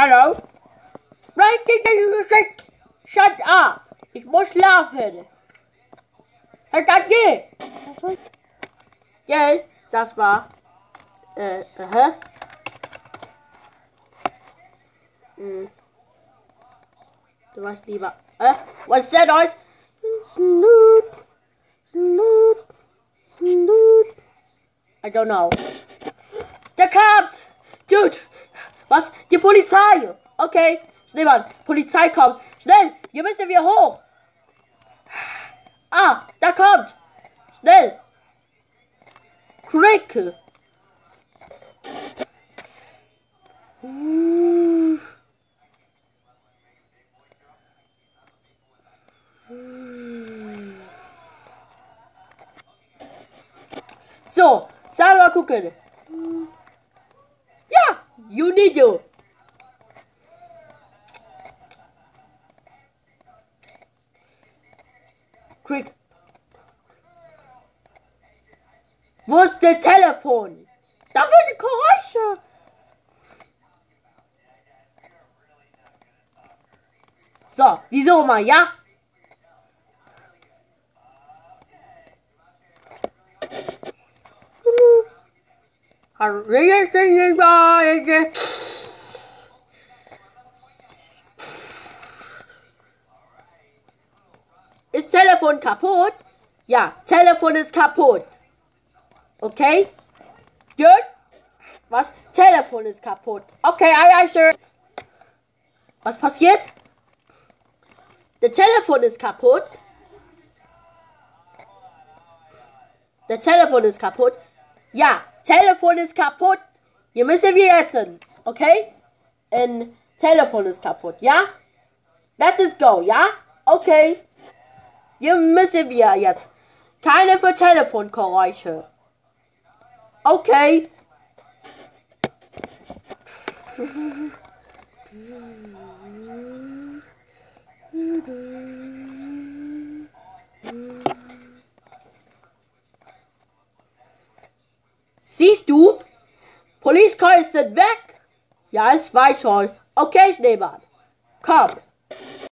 Hallo? Shut up! Ich muss schlafen. Hey, geh! Gell? Das war. Äh, aha. Hm. Du warst lieber. Äh, what's that noise? Snoop. Snoop. Snoop. I don't know. Der Cops! Dude! Was? Die Polizei! Okay. Schneemann, Polizei kommt. Schnell! Hier müssen wir hoch! Ah, da kommt! Schnell! Crick! So, sag mal gucken. Ja, you need you. Quick. Wo ist der Telefon? Da werden Geräusche. So, wieso mal, ja? Ist Telefon kaputt? Ja, Telefon ist kaputt. Okay? Gut? Was? Telefon ist kaputt. Okay, aye, aye, sir. Was passiert? Der Telefon ist kaputt. Der Telefon ist kaputt. Ja, Telefon ist kaputt. Hier müssen wir jetzt hin. Okay? Ein Telefon ist kaputt. Ja? Let us go. Ja? Okay. Hier müssen wir jetzt. Keine für Telefongeräusche. Okay. Siehst du? Police Car ist weg. Ja, es weiß schon. Okay, Schneemann. Komm.